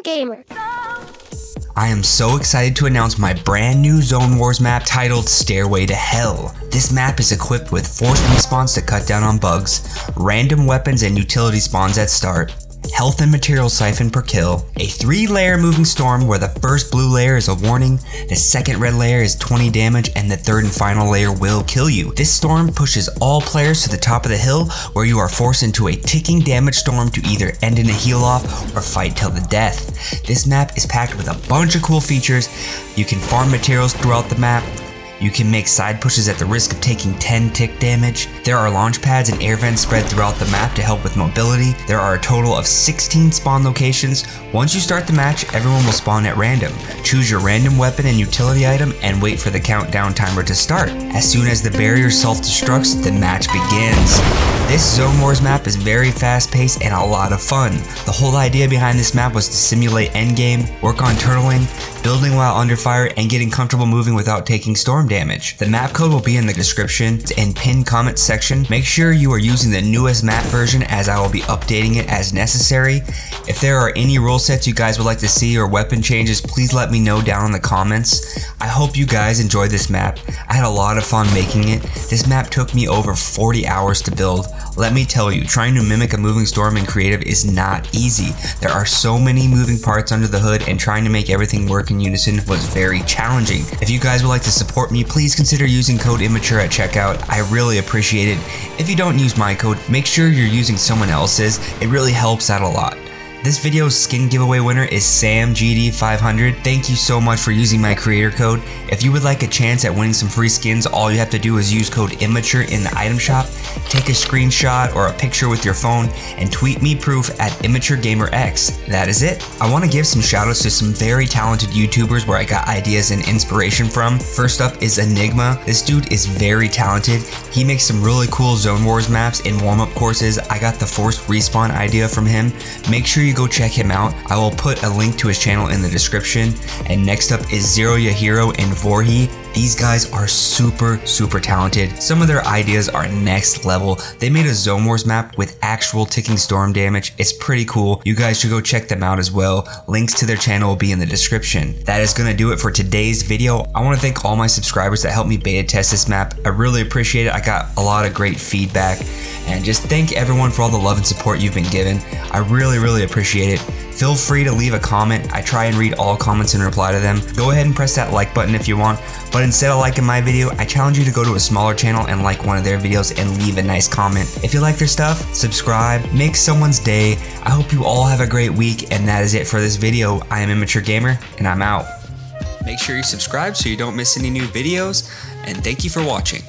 Gamer. I am so excited to announce my brand new Zone Wars map titled Stairway to Hell. This map is equipped with forced respawns to cut down on bugs, random weapons and utility spawns at start, health and material siphon per kill, a 3 layer moving storm where the first blue layer is a warning, the second red layer is 20 damage, and the third and final layer will kill you. This storm pushes all players to the top of the hill where you are forced into a ticking damage storm to either end in a heal off or fight till the death. This map is packed with a bunch of cool features. You can farm materials throughout the map, you can make side pushes at the risk of taking 10 tick damage. There are launch pads and air vents spread throughout the map to help with mobility. There are a total of 16 spawn locations. Once you start the match, everyone will spawn at random. Choose your random weapon and utility item and wait for the countdown timer to start. As soon as the barrier self-destructs, the match begins. This Zone Wars map is very fast paced and a lot of fun. The whole idea behind this map was to simulate endgame, work on turtling, building while under fire, and getting comfortable moving without taking storm damage. The map code will be in the description and pinned comment section. Make sure you are using the newest map version as I will be updating it as necessary. If there are any rule sets you guys would like to see or weapon changes, please let me know down in the comments. I hope you guys enjoyed this map. I had a lot of fun making it. This map took me over 40 hours to build. Let me tell you, trying to mimic a moving storm in creative is not easy. There are so many moving parts under the hood and trying to make everything work in unison was very challenging. If you guys would like to support me, please consider using code immature at checkout. I really appreciate it. If you don't use my code, make sure you're using someone else's. It really helps out a lot. This video's skin giveaway winner is SamGD500. Thank you so much for using my creator code. If you would like a chance at winning some free skins, all you have to do is use code immature in the item shop, take a screenshot or a picture with your phone, and tweet me proof at immaturegamerx. That is it. I want to give some shoutouts to some very talented YouTubers where I got ideas and inspiration from. First up is Enigma. This dude is very talented. He makes some really cool Zone Wars maps and warm-up courses. I got the forced respawn idea from him. Make sure you you go check him out. I will put a link to his channel in the description. And next up is ZeroYaHero and Vorie. These guys are super, super talented. Some of their ideas are next level. They made a Zone Wars map with actual ticking storm damage. It's pretty cool. You guys should go check them out as well. Links to their channel will be in the description. That is gonna do it for today's video. I wanna thank all my subscribers that helped me beta test this map. I really appreciate it. I got a lot of great feedback and just thank everyone for all the love and support you've been given. I really, really appreciate it. Feel free to leave a comment. I try and read all comments and reply to them. Go ahead and press that like button if you want, but instead of liking my video, I challenge you to go to a smaller channel and like one of their videos and leave a nice comment. If you like their stuff, subscribe, make someone's day. I hope you all have a great week, and that is it for this video. I am Immature Gamer, and I'm out. Make sure you subscribe so you don't miss any new videos, and thank you for watching.